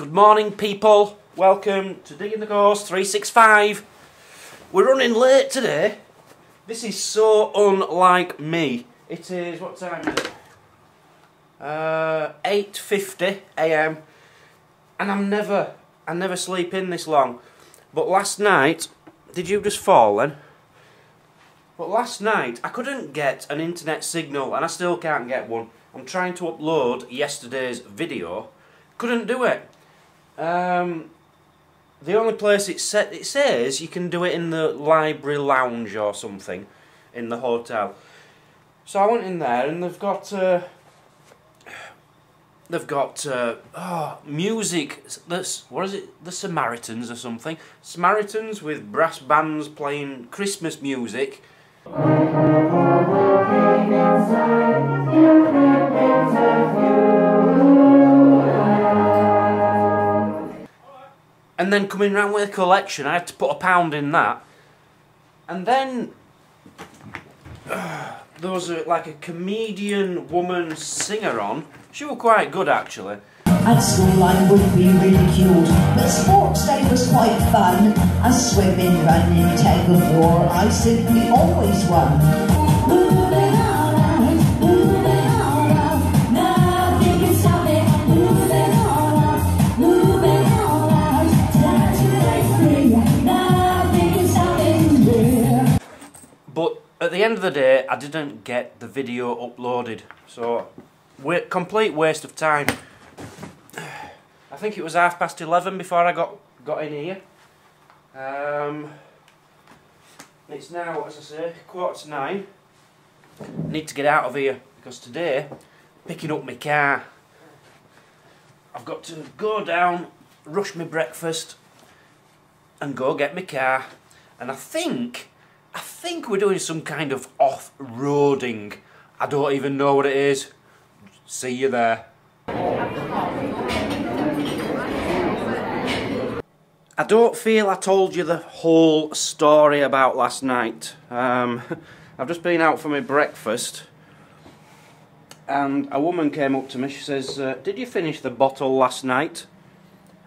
Good morning, people. Welcome to Digging the Coast 365. We're running late today. This is so unlike me. It is, what time is it? Uh, 8.50 a.m. And I'm never, I never sleep in this long. But last night, did you just fall then? But last night, I couldn't get an internet signal, and I still can't get one. I'm trying to upload yesterday's video. Couldn't do it. Um, the only place it, sa it says you can do it in the library lounge or something in the hotel. So I went in there, and they've got... Uh, they've got uh, oh, music. That's what is it? The Samaritans or something. Samaritans with brass bands playing Christmas music. And then coming round with a collection, I had to put a pound in that. And then uh, there was a, like a comedian woman singer on. She was quite good actually. At school I would be ridiculed, but sports day was quite fun. As swimming, running, tag of war, I simply always won. The end of the day, I didn't get the video uploaded. So, complete waste of time. I think it was half past 11 before I got, got in here. Um, it's now, as I say, quarter to nine. need to get out of here because today, picking up my car. I've got to go down, rush my breakfast, and go get my car. And I think I think we're doing some kind of off-roading. I don't even know what it is. See you there. I don't feel I told you the whole story about last night. Um, I've just been out for my breakfast and a woman came up to me, she says, uh, did you finish the bottle last night?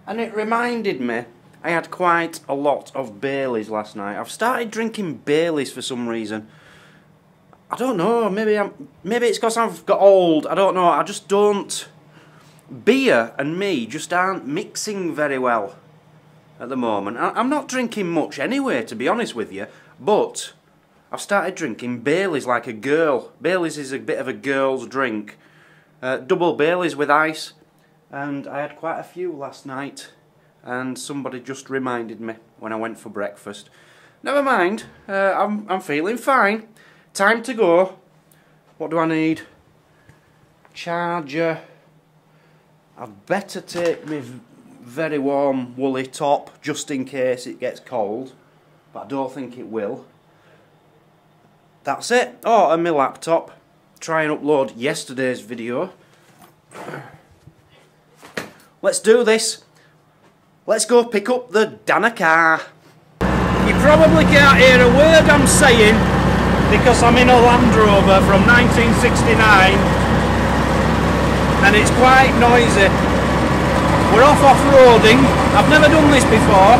And it reminded me I had quite a lot of Baileys last night. I've started drinking Baileys for some reason. I don't know. Maybe I'm. Maybe it's because I've got old. I don't know. I just don't. Beer and me just aren't mixing very well at the moment. I'm not drinking much anyway, to be honest with you. But I've started drinking Baileys like a girl. Baileys is a bit of a girl's drink. Uh, double Baileys with ice, and I had quite a few last night and somebody just reminded me when I went for breakfast. Never mind, uh, I'm, I'm feeling fine. Time to go. What do I need? Charger. I'd better take my very warm woolly top just in case it gets cold, but I don't think it will. That's it. Oh, and my laptop. Try and upload yesterday's video. Let's do this. Let's go pick up the Dana car. You probably can't hear a word I'm saying because I'm in a Land Rover from 1969 and it's quite noisy. We're off off-roading. I've never done this before.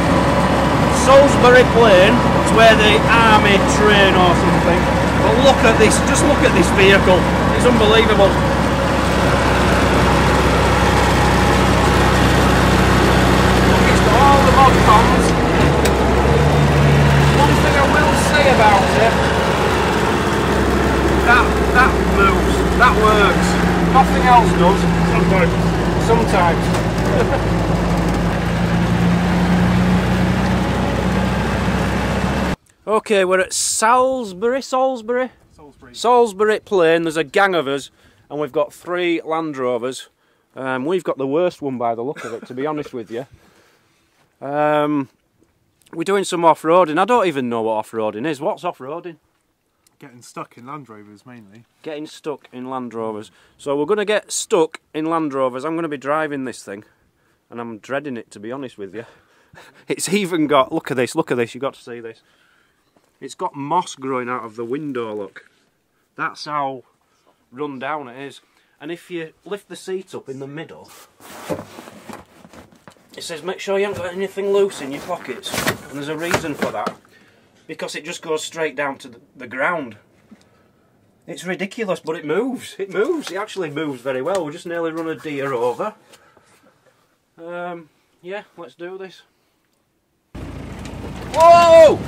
Salisbury Plain. It's where the army train or something. But look at this. Just look at this vehicle. It's unbelievable. mod cons. One thing I will say about it, that that moves, that works. Nothing else does. Sometimes. Sometimes. okay, we're at Salisbury, Salisbury? Salisbury. Salisbury Plain. There's a gang of us, and we've got three Land Rovers. Um, we've got the worst one by the look of it, to be honest with you. Um, we're doing some off-roading. I don't even know what off-roading is. What's off-roading? Getting stuck in Land Rovers mainly. Getting stuck in Land Rovers. So we're going to get stuck in Land Rovers. I'm going to be driving this thing. And I'm dreading it, to be honest with you. It's even got, look at this, look at this, you've got to see this. It's got moss growing out of the window, look. That's how run down it is. And if you lift the seat up in the middle, It says make sure you haven't got anything loose in your pockets, and there's a reason for that. Because it just goes straight down to the, the ground. It's ridiculous, but it moves. It moves. It actually moves very well. We just nearly run a deer over. Um, yeah, let's do this. Whoa!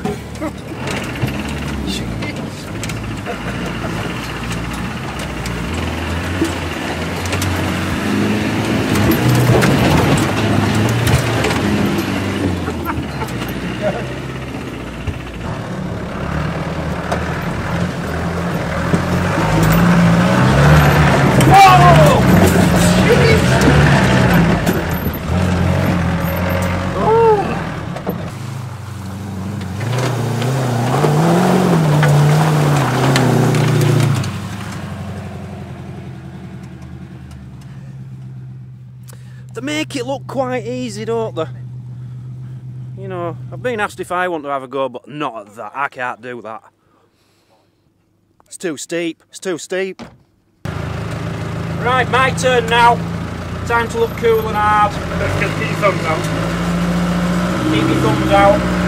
They make it look quite easy, don't they? You know, I've been asked if I want to have a go, but not at that. I can't do that. It's too steep. It's too steep. Right, my turn now. Time to look cool and hard. Keep your thumbs out. Keep your thumbs out.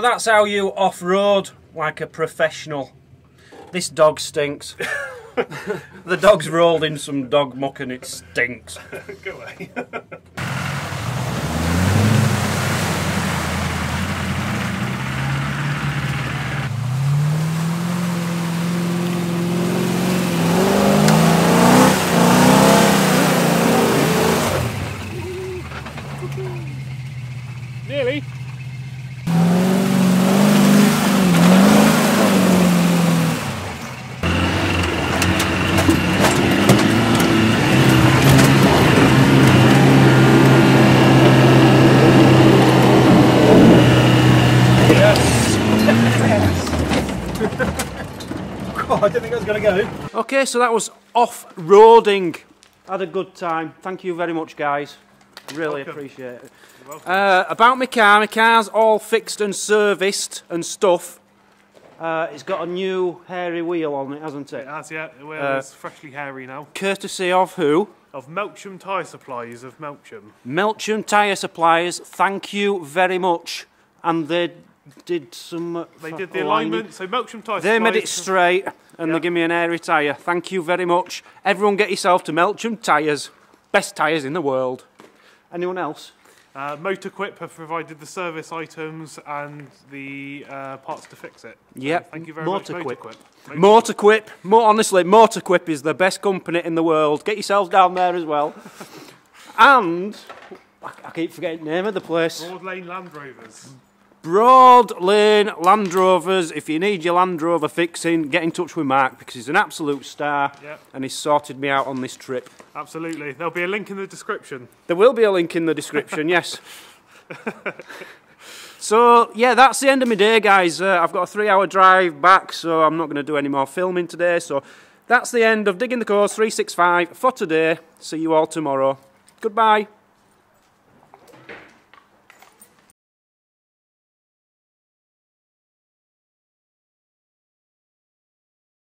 So that's how you off-road like a professional. This dog stinks. the dog's rolled in some dog muck and it stinks. Go away. go. Okay, so that was off-roading. Had a good time. Thank you very much, guys. Really Welcome. appreciate it. Uh, about my car, my car's all fixed and serviced and stuff. Uh, it's got a new hairy wheel on it, hasn't it? As yeah, well, Uh, it's freshly hairy now. Courtesy of who? Of Melksham Tyre Supplies of Melksham. Melksham Tyre Suppliers. Thank you very much. And they did some. They did the alignment. So Melksham Tyre They made it straight and Yeah. they give me an airy tyre. Thank you very much. Everyone get yourself to Melksham Tyres. Best tyres in the world. Anyone else? Uh, Motorquip have provided the service items and the uh, parts to fix it. Yep, Thank you very Motorquip. much, Motorquip. Motorquip. More honestly, Motorquip is the best company in the world. Get yourselves down there as well. and I, I keep forgetting the name of the place. Broad Lane Land Rovers. Broad Lane Land Rovers. If you need your Land Rover fixing, get in touch with Mark because he's an absolute star Yep. and he's sorted me out on this trip. Absolutely. There'll be a link in the description. There will be a link in the description, yes. so, yeah, that's the end of my day, guys. Uh, I've got a three hour drive back, so I'm not going to do any more filming today. So, that's the end of Digging the Coast 365 for today. See you all tomorrow. Goodbye.